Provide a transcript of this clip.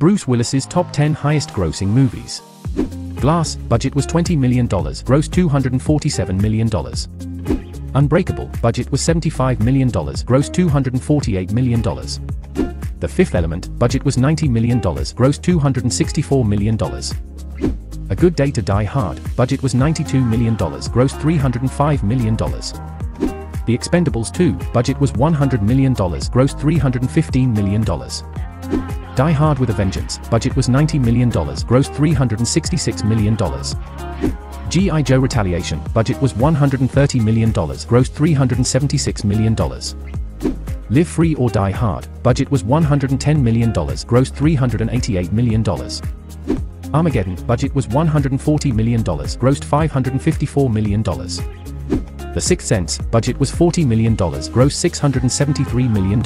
Bruce Willis's top 10 highest grossing movies. Glass, budget was $20 million, gross $247 million. Unbreakable, budget was $75 million, gross $248 million. The Fifth Element, budget was $90 million, gross $264 million. A Good Day to Die Hard, budget was $92 million, gross $305 million. The Expendables 2, budget was $100 million, gross $315 million. Die Hard with a Vengeance, budget was $90 million, gross $366 million. G.I. Joe Retaliation, budget was $130 million, gross $376 million. Live Free or Die Hard, budget was $110 million, gross $388 million. Armageddon, budget was $140 million, grossed $554 million. The Sixth Sense, budget was $40 million, gross $673 million.